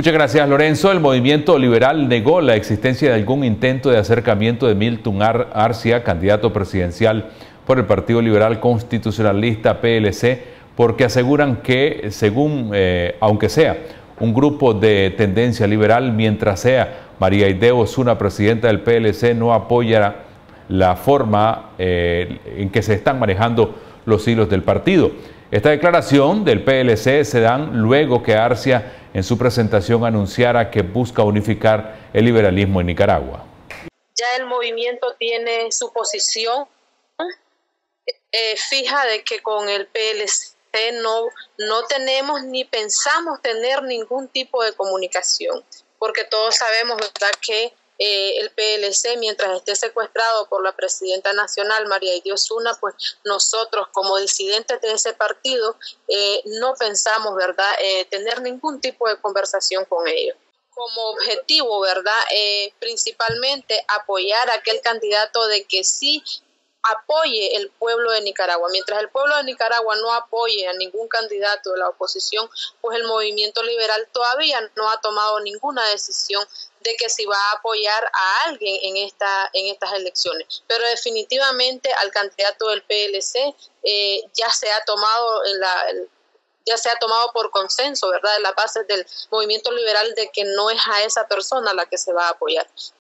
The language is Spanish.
Muchas gracias, Lorenzo. El movimiento liberal negó la existencia de algún intento de acercamiento de Milton Arcia, candidato presidencial por el Partido Liberal Constitucionalista PLC, porque aseguran que, según, eh, aunque sea un grupo de tendencia liberal, mientras sea María Ideo Osuna, presidenta del PLC, no apoya la forma eh, en que se están manejando los hilos del partido. Esta declaración del PLC se dan luego que Arcia en su presentación anunciara que busca unificar el liberalismo en Nicaragua. Ya el movimiento tiene su posición eh, fija de que con el PLC no, no tenemos ni pensamos tener ningún tipo de comunicación, porque todos sabemos ¿verdad? que eh, el PLC, mientras esté secuestrado por la presidenta nacional María Idiosuna, pues nosotros como disidentes de ese partido eh, no pensamos, ¿verdad?, eh, tener ningún tipo de conversación con ellos como objetivo, ¿verdad? principalmente apoyar a aquel candidato de que sí apoye el pueblo de Nicaragua. Mientras el pueblo de Nicaragua no apoye a ningún candidato de la oposición, pues el movimiento liberal todavía no ha tomado ninguna decisión de que si va a apoyar a alguien en esta en estas elecciones. Pero definitivamente al candidato del PLC eh, ya se ha tomado en la ya se ha tomado por consenso, ¿verdad?, de las bases del movimiento liberal de que no es a esa persona la que se va a apoyar.